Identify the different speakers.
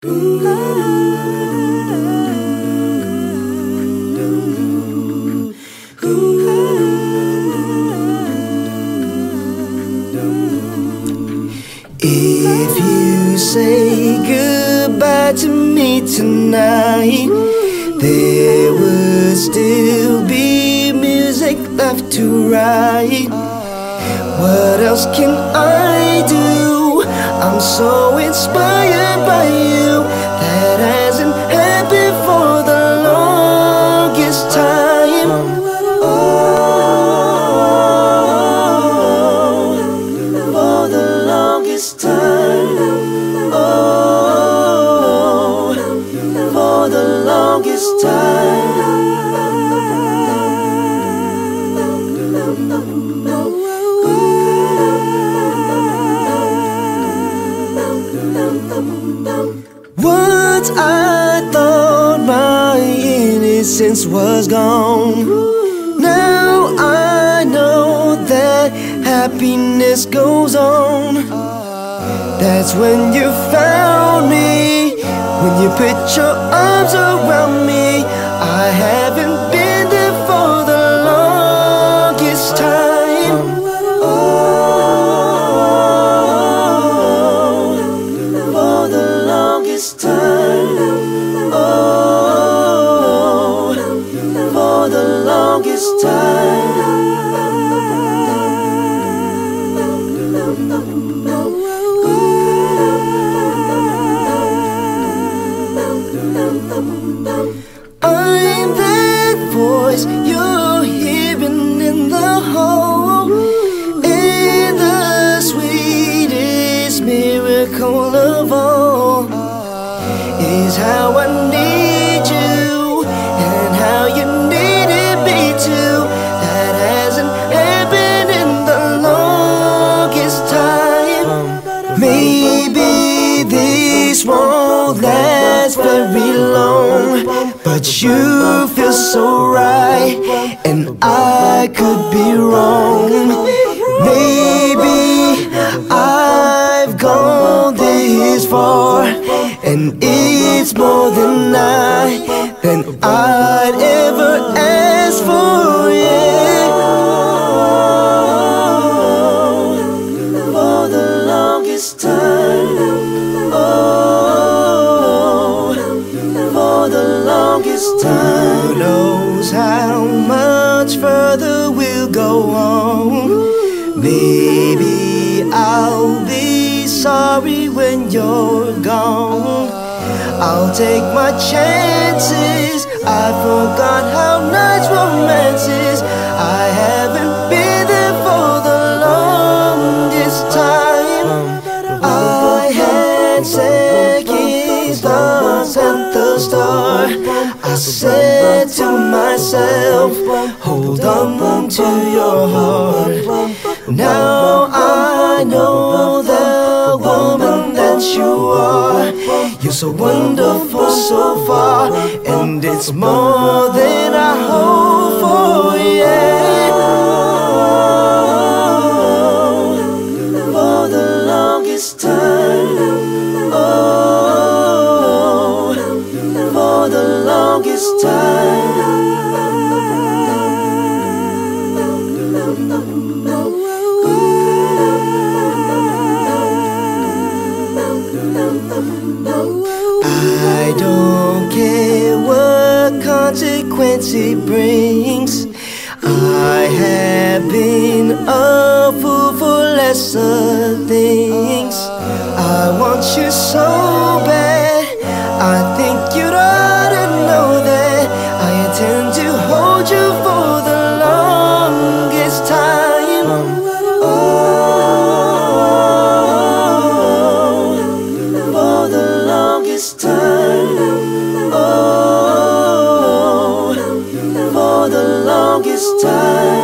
Speaker 1: If you say goodbye to me tonight, there would still be music left to write. What else can I do? I'm so inspired by you that hasn't happened for the longest time. Oh, for the longest time. Oh, for the longest time. Thought my innocence was gone. Now I know that happiness goes on. That's when you found me. When you put your arms around me. I haven't time. But you feel so right, and I could be wrong. Maybe I've gone this far, and it's more than I than I'd ever ask for. Yeah. For the longest time. Knows how much further we'll go on? Maybe I'll be sorry when you're gone. I'll take my chances. I forgot how nice romance is. To your heart. Now I know the woman that you are. You're so wonderful so far, and it's more than I hope for. Yeah. For the longest time. Oh, for the longest time. I don't care what consequence it brings. I have been a fool for lesser things. I want you so bad. I think you'd Oh, for the longest time.